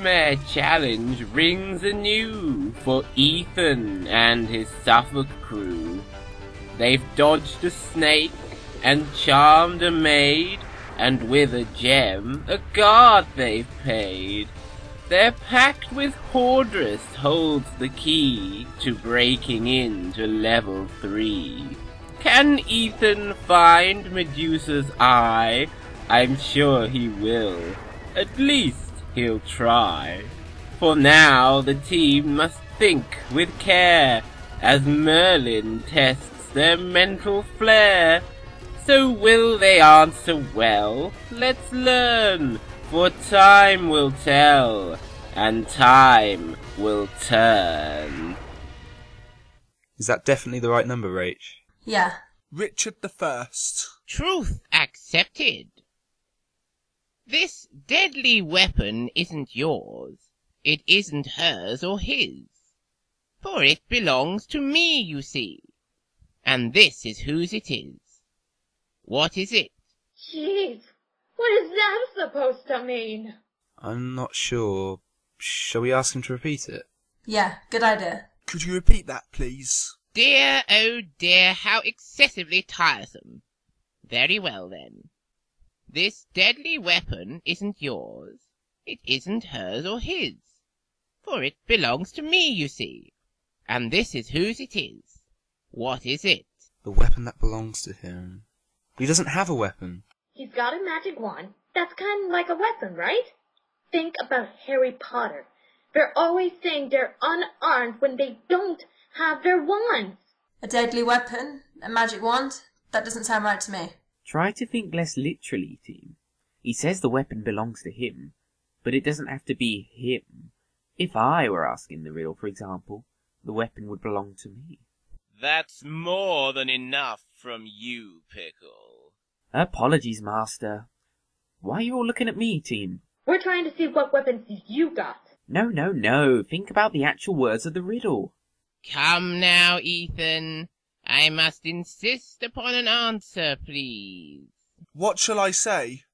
Knightmare Challenge rings anew for Ethan and his Suffolk crew. They've dodged a snake and charmed a maid, and with a gem a guard they've paid. Their pact with Hordriss holds the key to breaking into level 3. Can Ethan find Medusa's eye? I'm sure he will. At least he'll try. For now the team must think with care as Merlin tests their mental flair. So will they answer well? Let's learn for time will tell, and time will turn. Is that definitely the right number, Rach? Yeah. Richard the First. Truth accepted. This deadly weapon isn't yours. It isn't hers or his. For it belongs to me, you see. And this is whose it is. What is it? Jeez, what is that supposed to mean? I'm not sure. Shall we ask him to repeat it? Yeah, good idea. Could you repeat that, please? Dear, oh dear, how excessively tiresome. Very well then. This deadly weapon isn't yours. It isn't hers or his. For it belongs to me, you see. And this is whose it is. What is it? The weapon that belongs to him. He doesn't have a weapon. He's got a magic wand. That's kind of like a weapon, right? Think about Harry Potter. They're always saying they're unarmed when they don't have their wands. A deadly weapon? A magic wand? That doesn't sound right to me. Try to think less literally, team. He says the weapon belongs to him, but it doesn't have to be him. If I were asking the riddle, for example, the weapon would belong to me. That's more than enough from you, Pickle. Apologies, Master. Why are you all looking at me, team? We're trying to see what weapons you got. No, no, no. Think about the actual words of the riddle. Come now, Ethan. I must insist upon an answer, please. What shall I say?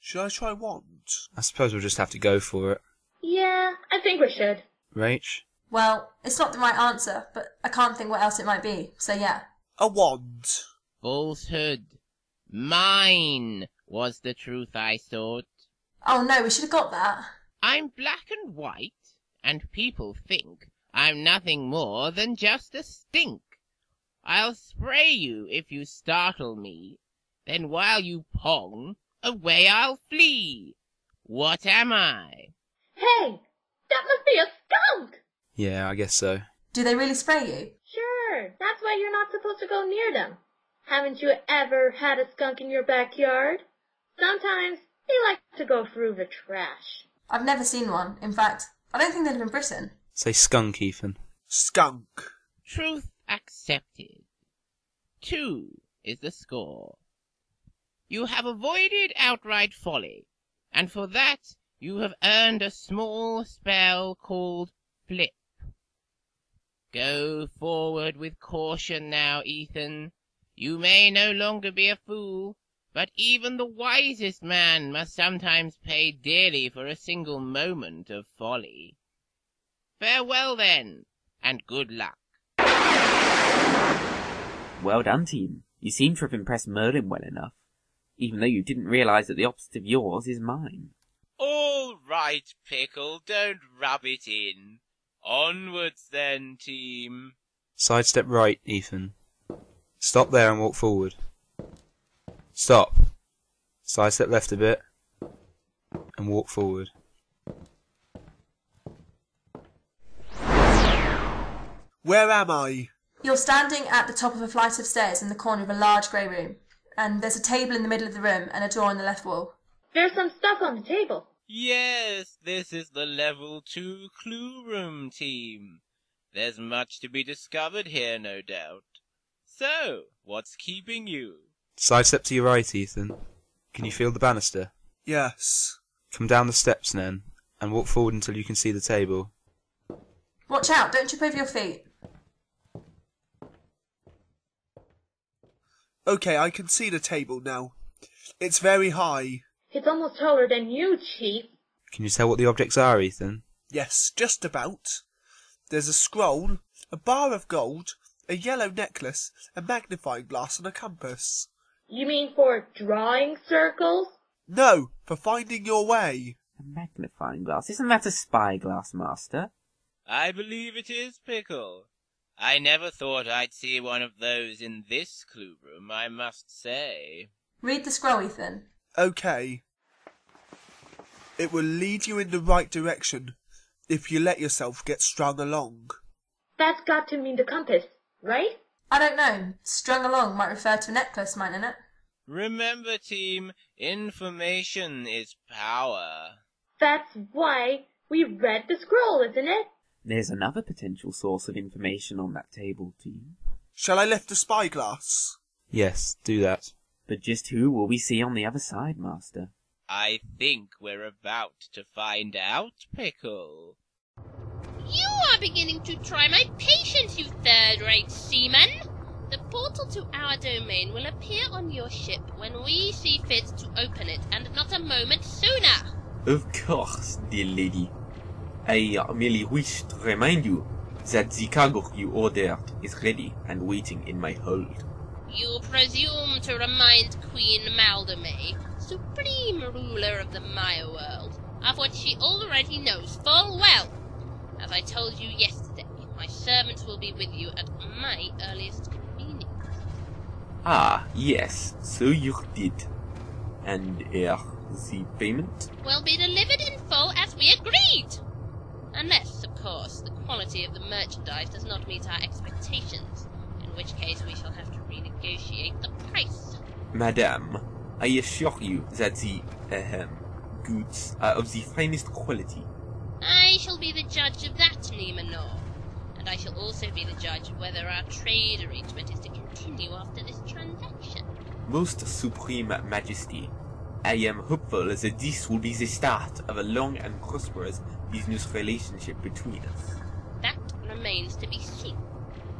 Should I try want? I suppose we'll just have to go for it. Yeah, I think we should. Rach? Well, it's not the right answer, but I can't think what else it might be, so yeah. A wand. Falsehood. Mine was the truth I sought. Oh no, we should have got that. I'm black and white, and people think I'm nothing more than just a stink. I'll spray you if you startle me, then while you pong, away I'll flee. What am I? Hey, that must be a skunk! Yeah, I guess so. Do they really spray you? Sure, that's why you're not supposed to go near them. Haven't you ever had a skunk in your backyard? Sometimes they like to go through the trash. I've never seen one. In fact, I don't think they live in Britain. Say skunk, Ethan. Skunk. Truth accepted. Two is the score. You have avoided outright folly, and for that you have earned a small spell called Flip. Go forward with caution now, Ethan. You may no longer be a fool, but even the wisest man must sometimes pay dearly for a single moment of folly. Farewell, then, and good luck. Well done, team. You seem to have impressed Merlin well enough, even though you didn't realize that the opposite of yours is mine. All right, Pickle, don't rub it in. Onwards then, team. Sidestep right, Ethan. Stop there and walk forward. Stop. Sidestep left a bit. And walk forward. Where am I? You're standing at the top of a flight of stairs in the corner of a large grey room, and there's a table in the middle of the room and a door on the left wall. There's some stuff on the table. Yes, this is the level two clue room team. There's much to be discovered here, no doubt. So, what's keeping you? Sidestep to your right, Ethan. Can you feel the banister? Yes. Come down the steps then, and walk forward until you can see the table. Watch out, don't trip over your feet. Okay, I can see the table now. It's very high. It's almost taller than you, Chief. Can you tell what the objects are, Ethan? Yes, just about. There's a scroll, a bar of gold, a yellow necklace, a magnifying glass, and a compass. You mean for drawing circles? No, for finding your way. A magnifying glass. Isn't that a spyglass, Master? I believe it is, Pickle. I never thought I'd see one of those in this clue room, I must say. Read the scroll, Ethan. Okay. It will lead you in the right direction if you let yourself get strung along. That's got to mean the compass, right? I don't know. Strung along might refer to a necklace, mightn't it? Remember, team, information is power. That's why we read the scroll, isn't it? There's another potential source of information on that table, team. Shall I lift the spyglass? Yes, do that. But just who will we see on the other side, Master? I think we're about to find out, Pickle. You are beginning to try my patience, you third-rate seaman. The portal to our domain will appear on your ship when we see fit to open it, and not a moment sooner. Of course, dear lady. I merely wish to remind you that the cargo you ordered is ready and waiting in my hold. You presume to remind Queen Maldame, supreme ruler of the Mire world, of what she already knows full well. As I told you yesterday, my servants will be with you at my earliest convenience. Ah, yes, so you did. And uh, the payment? Will be delivered in full as we agreed. Unless, of course, the quality of the merchandise does not meet our expectations, in which case we shall have to renegotiate the price. Madame, I assure you that the ahem, goods are of the finest quality. I shall be the judge of that, Nemanor. And I shall also be the judge of whether our trade arrangement is to continue after this transaction. Most Supreme Majesty, I am hopeful that this will be the start of a long and prosperous business relationship between us. That remains to be seen.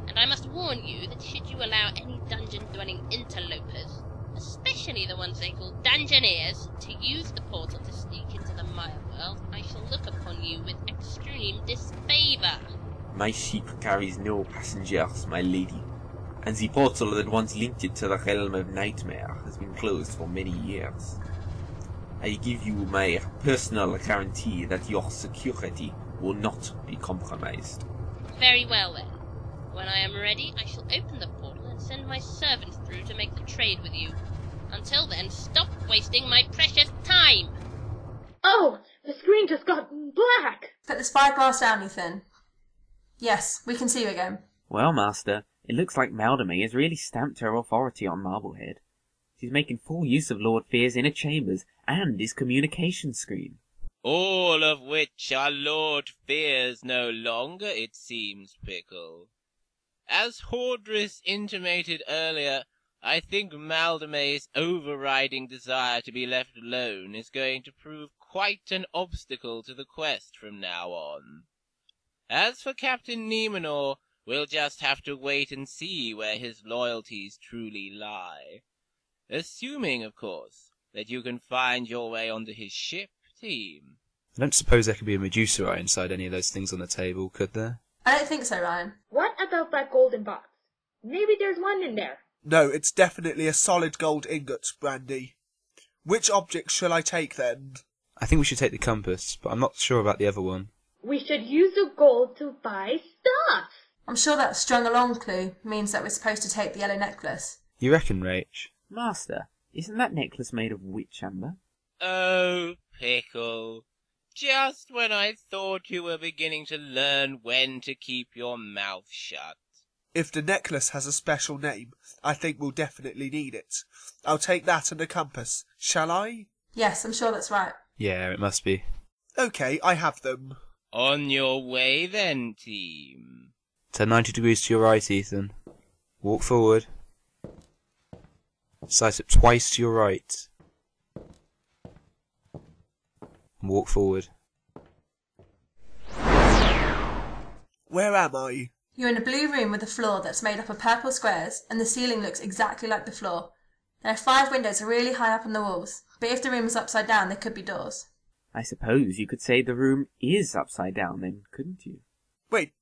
And I must warn you that should you allow any dungeon-dwelling interlopers, especially the ones they call dungeoneers, to use the portal to sneak into the Mire world, I shall look upon you with extreme disfavor. My ship carries no passengers, my lady, and the portal that once linked it to the realm of Knightmare has been closed for many years. I give you my personal guarantee that your security will not be compromised. Very well then. When I am ready, I shall open the portal and send my servant through to make the trade with you. Until then, stop wasting my precious time! Oh, the screen just got black. Put the spyglass down, Ethan. Yes, we can see you again. Well, Master, it looks like Maldame has really stamped her authority on Marblehead. She's making full use of Lord Fear's inner chambers and his communication screen. All of which our Lord fears no longer, it seems, Pickle. As Hordriss intimated earlier, I think Maldame's overriding desire to be left alone is going to prove quite an obstacle to the quest from now on. As for Captain Nemanor, we'll just have to wait and see where his loyalties truly lie. Assuming, of course, that you can find your way onto his ship, team. I don't suppose there could be a Medusa eye inside any of those things on the table, could there? I don't think so, Ryan. What about that golden box? Maybe there's one in there. No, it's definitely a solid gold ingot, Brandy. Which object shall I take then? I think we should take the compass, but I'm not sure about the other one. We should use the gold to buy stuff. I'm sure that strung along clue means that we're supposed to take the yellow necklace. You reckon, Rach? Master, isn't that necklace made of witch amber? Oh, Pickle. Just when I thought you were beginning to learn when to keep your mouth shut. If the necklace has a special name, I think we'll definitely need it. I'll take that and a compass. Shall I? Yes, I'm sure that's right. Yeah, it must be. Okay, I have them. On your way then, team. Turn 90 degrees to your right, Ethan. Walk forward. Sight up twice to your right. And walk forward. Where am I? You're in a blue room with a floor that's made up of purple squares, and the ceiling looks exactly like the floor. There are five windows really high up on the walls, but if the room is upside down, there could be doors. I suppose you could say the room is upside down then, couldn't you? Wait,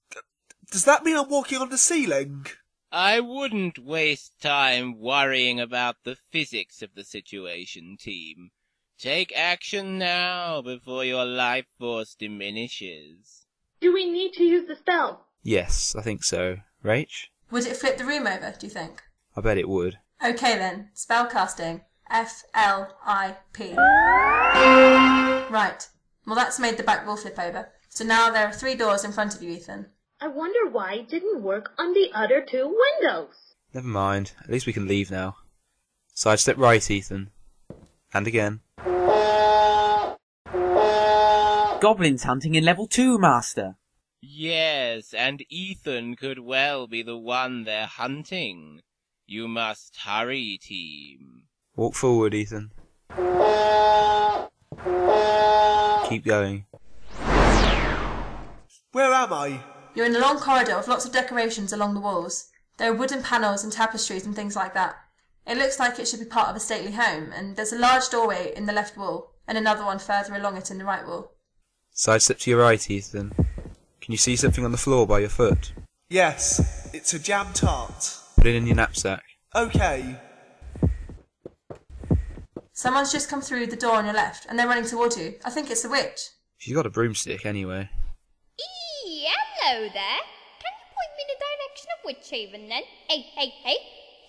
does that mean I'm walking on the ceiling? I wouldn't waste time worrying about the physics of the situation, team. Take action now before your life force diminishes. Do we need to use the spell? Yes, I think so. Rach? Would it flip the room over, do you think? I bet it would. Okay then, spellcasting. F L I P. Right. Well, that's made the back wall flip over. So now there are three doors in front of you, Ethan. I wonder why it didn't work on the other two windows. Never mind. At least we can leave now. Sidestep right, Ethan. And again. Goblins hunting in level 2, Master! Yes, and Ethan could well be the one they're hunting. You must hurry, team. Walk forward, Ethan. Keep going. Where am I? You're in a long corridor with lots of decorations along the walls. There are wooden panels and tapestries and things like that. It looks like it should be part of a stately home, and there's a large doorway in the left wall, and another one further along it in the right wall. Sidestep to your right, Ethan. Can you see something on the floor by your foot? Yes, it's a jam tart. Put it in your knapsack. Okay. Someone's just come through the door on your left, and they're running toward you. I think it's the witch. She's got a broomstick anyway. Hello there. Can you point me in the direction of Witch Haven then? Hey, hey, hey.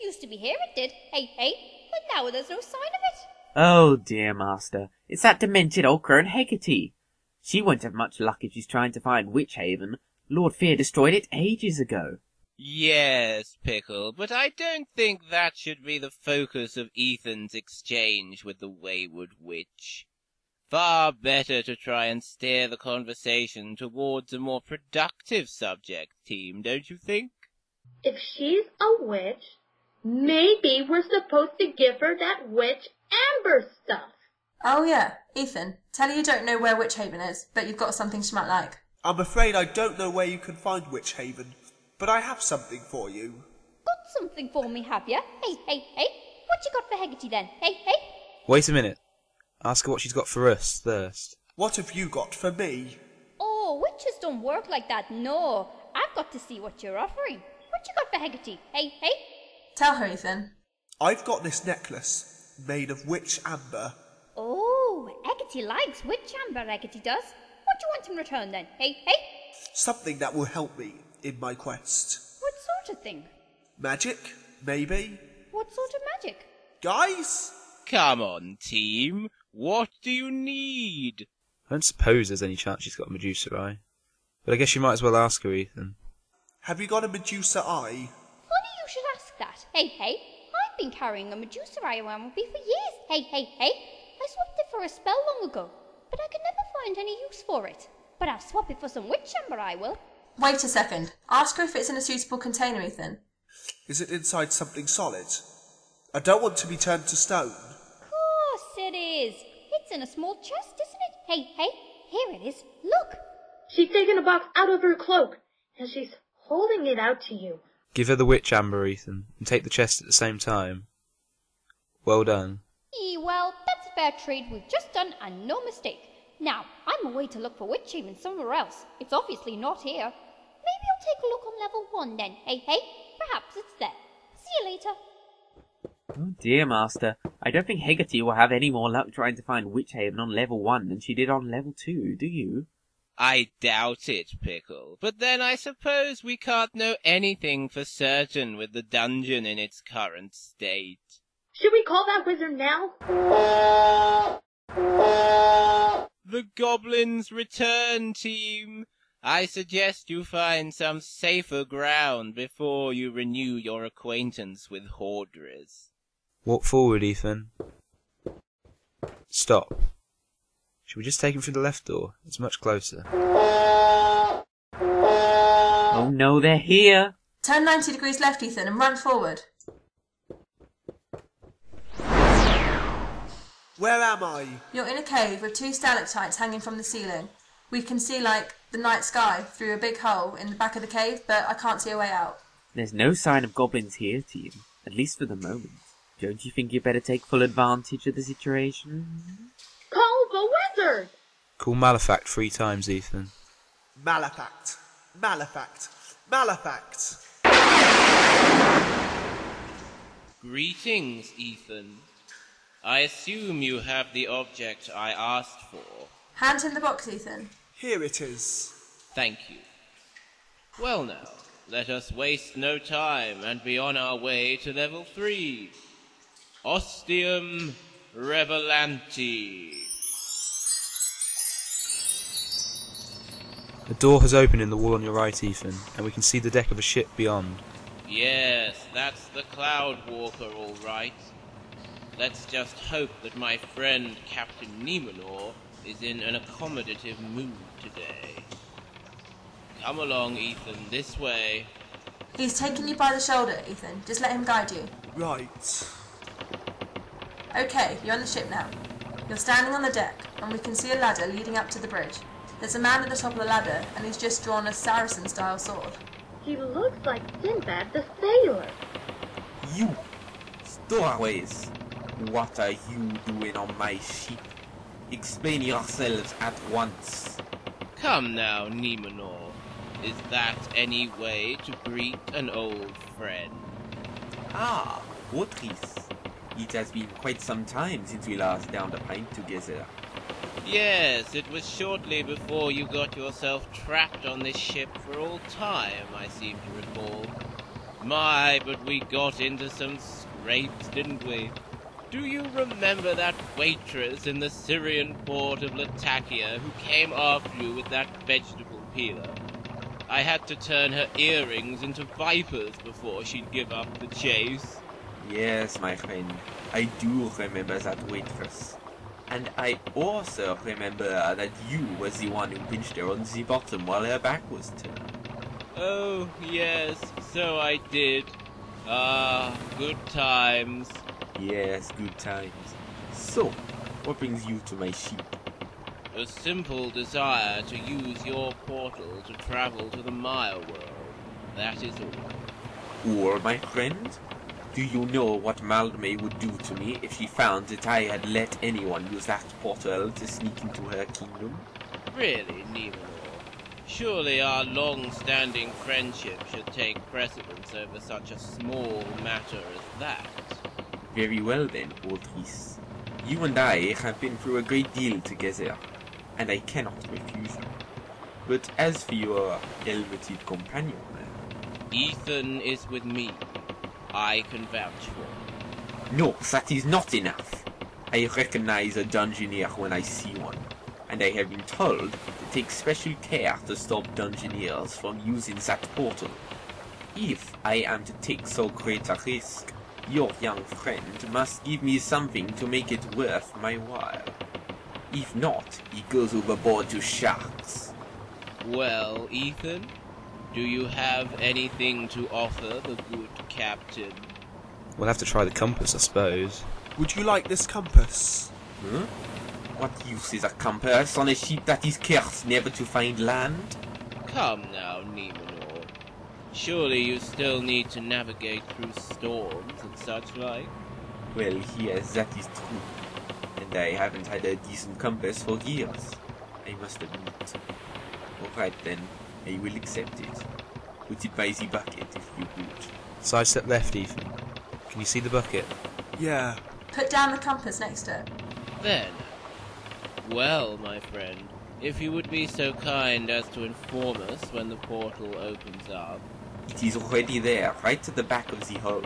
Used to be here, it did. Hey, hey. But now there's no sign of it. Oh dear, Master. It's that demented old crone Heggatty. She won't have much luck if she's trying to find Witch Haven. Lord Fear destroyed it ages ago. Yes, Pickle, but I don't think that should be the focus of Ethan's exchange with the wayward witch. Far better to try and steer the conversation towards a more productive subject, team, don't you think? If she's a witch, maybe we're supposed to give her that witch amber stuff. Oh yeah, Ethan. Tell her you don't know where Witch Haven is, but you've got something she might like. I'm afraid I don't know where you can find Witch Haven, but I have something for you. Got something for me, have ya? Hey, hey, hey. What you got for Heggatty then? Hey, hey. Wait a minute. Ask her what she's got for us first. What have you got for me? Oh, witches don't work like that, no. I've got to see what you're offering. What you got for Heggatty? Hey, hey. Tell her, Ethan. I've got this necklace made of witch amber. Oh, Heggatty likes witch amber, Heggatty does. What do you want in return then? Hey, hey. Something that will help me in my quest. What sort of thing? Magic, maybe? What sort of magic? Guys? Come on, team. What do you need? I don't suppose there's any chance she's got a Medusa eye. But I guess you might as well ask her, Ethan. Have you got a Medusa eye? Funny you should ask that. Hey, hey. I've been carrying a Medusa eye around with me for years. Hey, hey, hey. I swapped it for a spell long ago, but I could never find any use for it. But I'll swap it for some witch amber, I will. Wait a second. Ask her if it's in a suitable container, Ethan. Is it inside something solid? I don't want to be turned to stone. Course it is. In a small chest, isn't it? Hey, hey. Here it is. Look. She's taken a box out of her cloak, and she's holding it out to you. Give her the witch amber, Ethan, and take the chest at the same time. Well done. Eh, well, that's a fair trade we've just done, and no mistake. Now, I'm away to look for Witch Haven somewhere else. It's obviously not here. Maybe I'll take a look on level one then. Hey, hey. Perhaps it's there. See you later. Oh dear, Master. I don't think Heggatty will have any more luck trying to find Witch Haven on level 1 than she did on level 2, do you? I doubt it, Pickle. But then I suppose we can't know anything for certain with the dungeon in its current state. Should we call that wizard now? The goblins return, team. I suggest you find some safer ground before you renew your acquaintance with Hordriss. Walk forward, Ethan. Stop. Should we just take him through the left door? It's much closer. Oh no, they're here! Turn 90 degrees left, Ethan, and run forward. Where am I? You're in a cave with two stalactites hanging from the ceiling. We can see, like, the night sky through a big hole in the back of the cave, but I can't see a way out. There's no sign of goblins here, team. At least for the moment. Don't you think you better take full advantage of the situation? Call the wizard! Call Malefact three times, Ethan. Malefact. Malefact. Malefact. Greetings, Ethan. I assume you have the object I asked for. Hand him the box, Ethan. Here it is. Thank you. Well now, let us waste no time and be on our way to level three. Ostium Revelanti. A door has opened in the wall on your right, Ethan, and we can see the deck of a ship beyond. Yes, that's the Cloud Walker, all right. Let's just hope that my friend Captain Nemanor is in an accommodative mood today. Come along, Ethan, this way. He's taking you by the shoulder, Ethan. Just let him guide you. Right. Okay, you're on the ship now. You're standing on the deck, and we can see a ladder leading up to the bridge. There's a man at the top of the ladder, and he's just drawn a Saracen style sword. He looks like Sinbad the sailor. You, stowaways, what are you doing on my ship? Explain yourselves at once. Come now, Nemanor. Is that any way to greet an old friend? Ah, Otris. It has been quite some time since we last downed a pint together. Yes, it was shortly before you got yourself trapped on this ship for all time, I seem to recall. My, but we got into some scrapes, didn't we? Do you remember that waitress in the Syrian port of Latakia who came after you with that vegetable peeler? I had to turn her earrings into vipers before she'd give up the chase. Yes, my friend, I do remember that waitress. And I also remember that you was the one who pinched her on the bottom while her back was turned. Oh, yes, so I did. Ah, good times. Yes, good times. So, what brings you to my ship? A simple desire to use your portal to travel to the Mire world. That is all. Or, my friend? Do you know what Maldame would do to me if she found that I had let anyone use that portal to sneak into her kingdom? Really, Nemanor? Surely our long-standing friendship should take precedence over such a small matter as that. Very well then, Otris. You and I have been through a great deal together, and I cannot refuse you. But as for your helmeted companion, Ethan is with me. I can vouch for no, that is not enough. I recognize a dungeoneer when I see one, and I have been told to take special care to stop dungeoneers from using that portal. If I am to take so great a risk, your young friend must give me something to make it worth my while. If not, he goes overboard to sharks. Well, Ethan, do you have anything to offer the good captain? We'll have to try the compass, I suppose. Would you like this compass? Huh? What use is a compass on a ship that is cursed never to find land? Come now, Nemanor. Surely you still need to navigate through storms and such like. Well, yes, that is true. And I haven't had a decent compass for years. I must admit. Alright then, I will accept it. Put it by the bucket if you would. Sidestep left, Ethan. Can you see the bucket? Yeah. Put down the compass next to it. Then, well, my friend, if you would be so kind as to inform us when the portal opens up. It is already there, right at the back of the hull.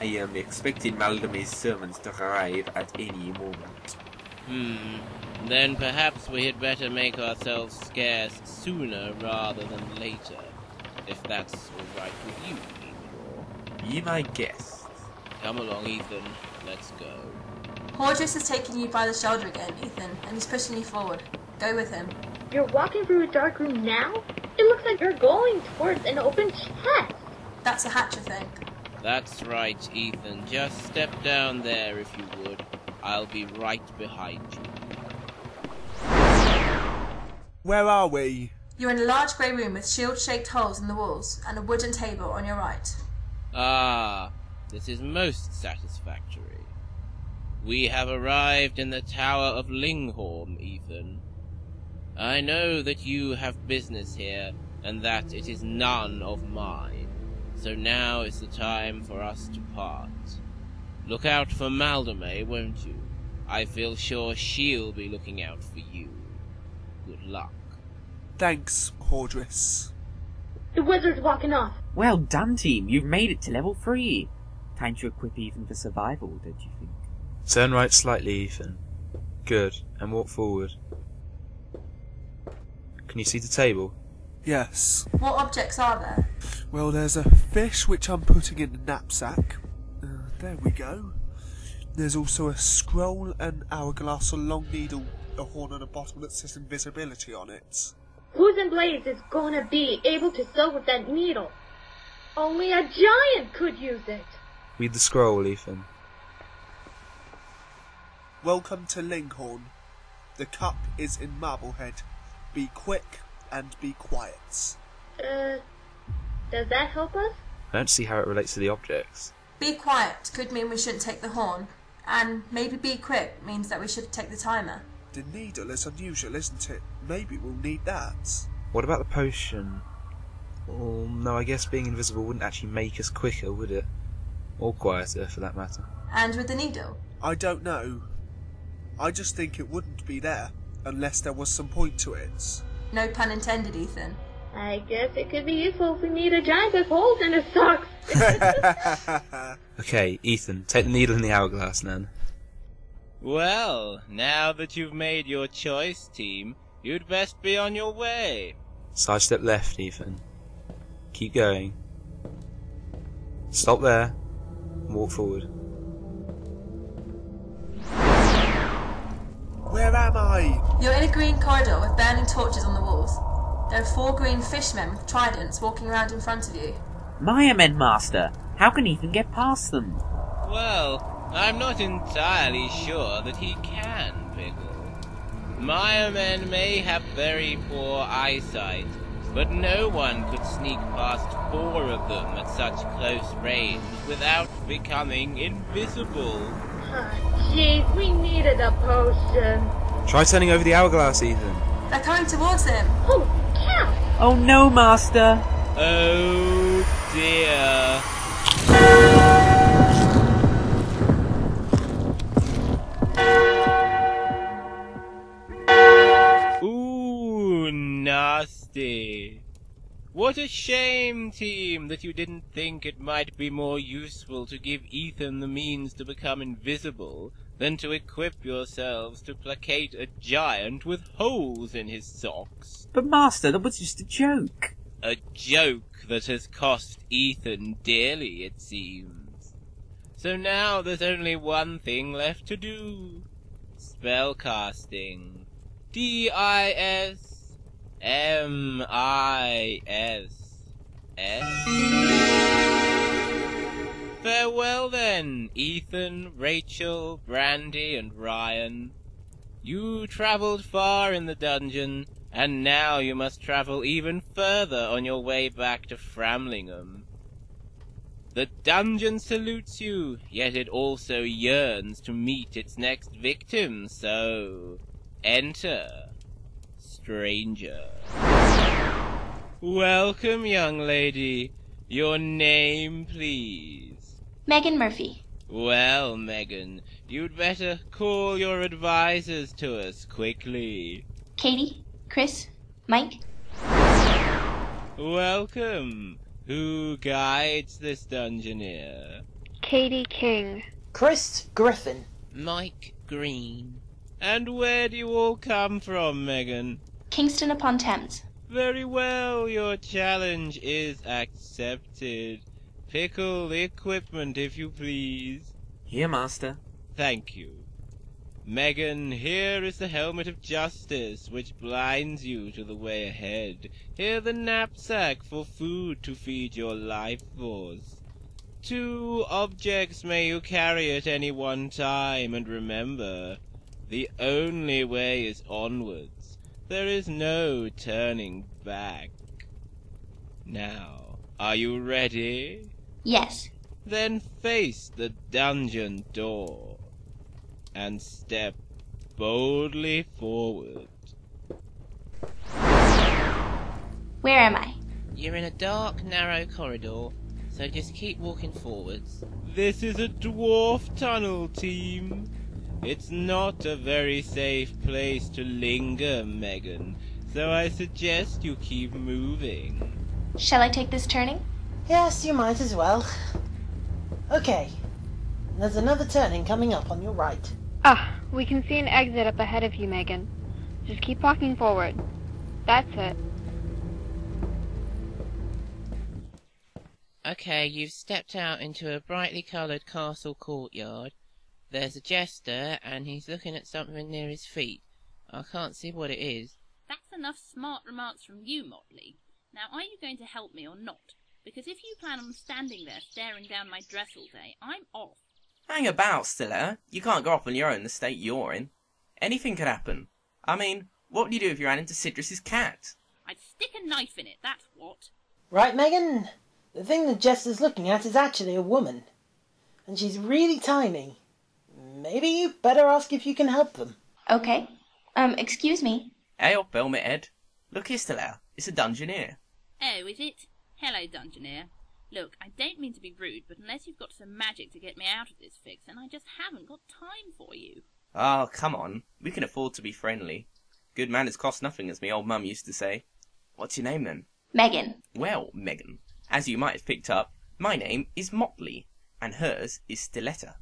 I am expecting Maldame's servants to arrive at any moment. Hmm. Then perhaps we had better make ourselves scarce sooner rather than later, if that's all right with you, Nemanor. Be my guest. Come along, Ethan. Let's go. Hordriss is taking you by the shoulder again, Ethan, and he's pushing you forward. Go with him. You're walking through a dark room now? It looks like you're going towards an open chest. That's a hatch, I think. That's right, Ethan. Just step down there if you would. I'll be right behind you. Where are we? You're in a large grey room with shield-shaped holes in the walls and a wooden table on your right. Ah, this is most satisfactory. We have arrived in the Tower of Linghorm, Ethan. I know that you have business here, and that it is none of mine. So now is the time for us to part. Look out for Maldame, won't you? I feel sure she'll be looking out for you. Good luck. Thanks, Hordris. The wizard's walking off. Well done, team. You've made it to level 3. Time to equip Ethan for survival, don't you think? Turn right slightly, Ethan. Good. And walk forward. Can you see the table? Yes. What objects are there? Well, there's a fish which I'm putting in the knapsack. There we go. There's also a scroll, an hourglass, a long needle, a horn, and a bottle that says invisibility on it. Who's in Blaze is gonna be able to sew with that needle? Only a giant could use it. Read the scroll, Ethan. Welcome to Linghorm. The cup is in Marblehead. Be quick and be quiet. Uh, does that help us? I don't see how it relates to the objects. Be quiet could mean we shouldn't take the horn, and maybe be quick means that we should take the timer. The needle is unusual, isn't it? Maybe we'll need that. What about the potion? Well, no, I guess being invisible wouldn't actually make us quicker, would it? Or quieter, for that matter. And with the needle? I don't know. I just think it wouldn't be there unless there was some point to it. No pun intended, Ethan. I guess it could be useful if we need a giant with holes in his socks. Okay, Ethan, take the needle and the hourglass, then. Well, now that you've made your choice, team, you'd best be on your way. Sidestep left, Ethan. Keep going. Stop there. And walk forward. Where am I? You're in a green corridor with burning torches on the walls. There are four green fishmen with tridents walking around in front of you. Mire Men Master! How can Ethan get past them? Well, I'm not entirely sure that he can, Pickle. Mire men may have very poor eyesight, but no one could sneak past four of them at such close range without becoming invisible. Ah, Jeez, we needed a potion. Try turning over the hourglass, Ethan. They're coming towards him. Oh, cow! Oh no, Master! Oh dear. Ooh, nasty. What a shame, team, that you didn't think it might be more useful to give Ethan the means to become invisible than to equip yourselves to placate a giant with holes in his socks. But Master, that was just a joke. A joke that has cost Ethan dearly, it seems. So now there's only one thing left to do. Spellcasting. D-I-S M-I-S S. Farewell then, Ethan, Rachel, Brandy, and Ryan. You travelled far in the dungeon, and now you must travel even further on your way back to Framlingham. The dungeon salutes you, yet it also yearns to meet its next victim, so enter, stranger. Welcome, young lady. Your name, please. Megan Murphy. Well, Megan, you'd better call your advisors to us quickly. Katy. Chris. Mike. Welcome. Who guides this dungeoneer? Katy King. Chris Griffin. Mike Green. And where do you all come from, Megan? Kingston upon Thames. Very well, your challenge is accepted. Pickle the equipment, if you please. Here, Master. Thank you. Megan, here is the helmet of justice, which blinds you to the way ahead. Here the knapsack for food to feed your life force. Two objects may you carry at any one time, and remember, the only way is onwards. There is no turning back. Now, are you ready? Yes. Then face the dungeon door and step boldly forward. Where am I? You're in a dark, narrow corridor, so just keep walking forwards. This is a dwarf tunnel, team. It's not a very safe place to linger, Megan, so I suggest you keep moving. Shall I take this turning? Yes, you might as well. Okay. There's another turning coming up on your right. Ah, we can see an exit up ahead of you, Megan. Just keep walking forward. That's it. Okay, you've stepped out into a brightly coloured castle courtyard. There's a jester, and he's looking at something near his feet. I can't see what it is. That's enough smart remarks from you, Motley. Now, are you going to help me or not? Because if you plan on standing there staring down my dress all day, I'm off. Hang about, Stella. You can't go off on your own the state you're in. Anything could happen. I mean, what would you do if you ran into Citrus's cat? I'd stick a knife in it, that's what. Right, Megan? The thing the is looking at is actually a woman. And she's really tiny. Maybe you better ask if you can help them. Okay. Um, excuse me. Hey up, helmet head. Look here, Stella. It's a dungeoneer. Oh, is it? Hello, Dungeoneer. Look, I don't mean to be rude, but unless you've got some magic to get me out of this fix, then I just haven't got time for you. Oh, come on. We can afford to be friendly. Good manners cost nothing, as me old mum used to say. What's your name then? Megan. Well, Megan, as you might have picked up, my name is Motley, and hers is Stiletta.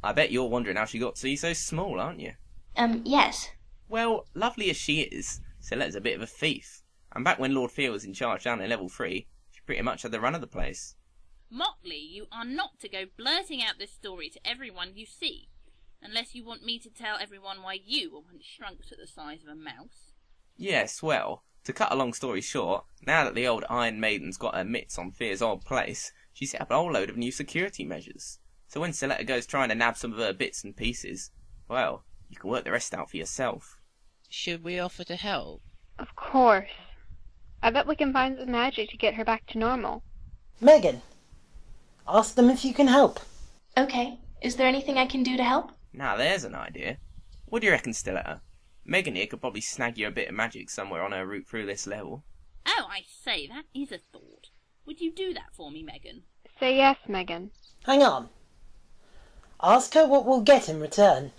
I bet you're wondering how she got to be so small, aren't you? Um, yes. Well, lovely as she is, Stiletta's a bit of a thief. And back when Lord Fear was in charge down in level 3, she pretty much had the run of the place. Motley, you are not to go blurting out this story to everyone you see, unless you want me to tell everyone why you were once shrunk to the size of a mouse. Yes, well, to cut a long story short, now that the old Iron Maiden's got her mitts on Fear's old place, she set up a whole load of new security measures. So when Stiletta goes trying to nab some of her bits and pieces, well, you can work the rest out for yourself. Should we offer to help? Of course. I bet we can find some magic to get her back to normal. Megan, ask them if you can help. Okay. Is there anything I can do to help? Now there's an idea. What do you reckon, Stiletta? Megan here could probably snag you a bit of magic somewhere on her route through this level. Oh, I say, that is a thought. Would you do that for me, Megan? Say yes, Megan. Hang on. Ask her what we'll get in return.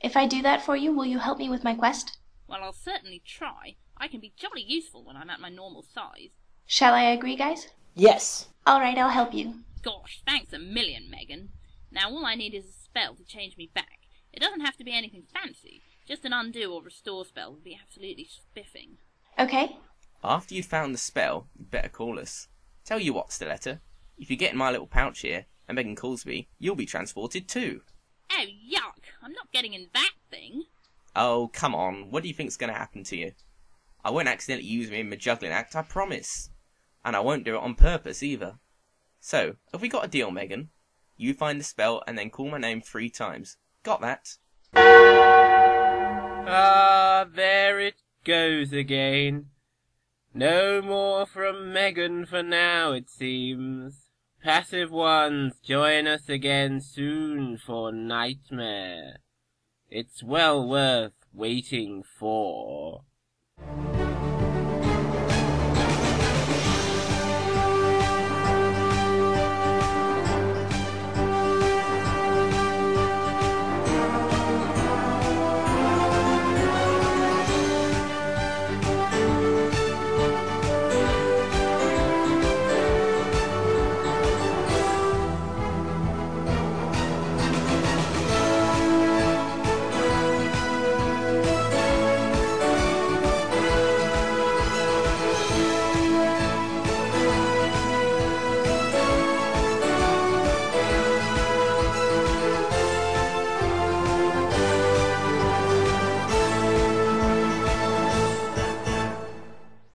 If I do that for you, will you help me with my quest? Well, I'll certainly try. I can be jolly useful when I'm at my normal size. Shall I agree, guys? Yes. All right, I'll help you. Gosh, thanks a million, Megan. Now all I need is a spell to change me back. It doesn't have to be anything fancy. Just an undo or restore spell would be absolutely spiffing. Okay. After you've found the spell, you'd better call us. Tell you what, Stiletta, if you get in my little pouch here, and Megan calls me, you'll be transported too. Oh, yuck! I'm not getting in that thing. Oh, come on, what do you think's going to happen to you? I won't accidentally use me in my juggling act, I promise. And I won't do it on purpose either. So, have we got a deal, Megan? You find the spell and then call my name three times. Got that? Ah, there it goes again. No more from Megan for now, it seems. Passive ones, join us again soon for Knightmare. It's well worth waiting for.